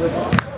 Good.